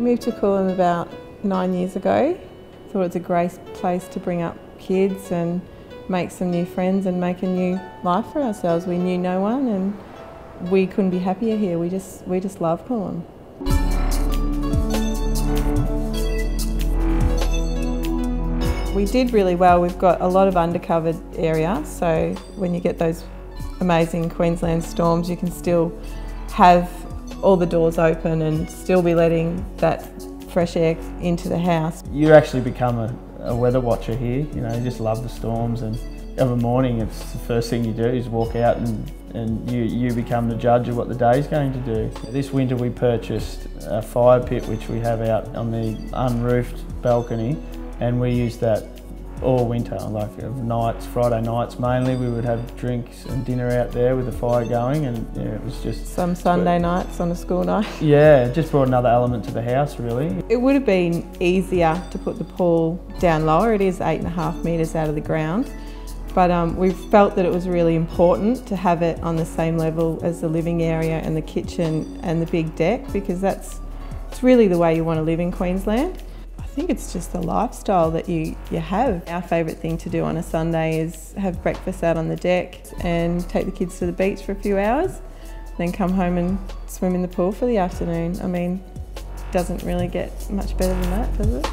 We moved to Coolum about nine years ago. Thought it was a great place to bring up kids and make some new friends and make a new life for ourselves. We knew no one and we couldn't be happier here. We just, we just love Coolum. We did really well. We've got a lot of undercovered area, so when you get those amazing Queensland storms, you can still have all the doors open and still be letting that fresh air into the house. You actually become a, a weather watcher here, you know, you just love the storms and every morning it's the first thing you do is walk out and, and you, you become the judge of what the day is going to do. This winter we purchased a fire pit which we have out on the unroofed balcony and we use that all winter, like nights, Friday nights mainly, we would have drinks and dinner out there with the fire going and yeah, it was just... Some Sunday nights on a school night. Yeah, it just brought another element to the house really. It would have been easier to put the pool down lower, it is eight and a half metres out of the ground. But um, we felt that it was really important to have it on the same level as the living area and the kitchen and the big deck because that's it's really the way you want to live in Queensland. I think it's just the lifestyle that you, you have. Our favourite thing to do on a Sunday is have breakfast out on the deck and take the kids to the beach for a few hours, then come home and swim in the pool for the afternoon. I mean, doesn't really get much better than that, does it?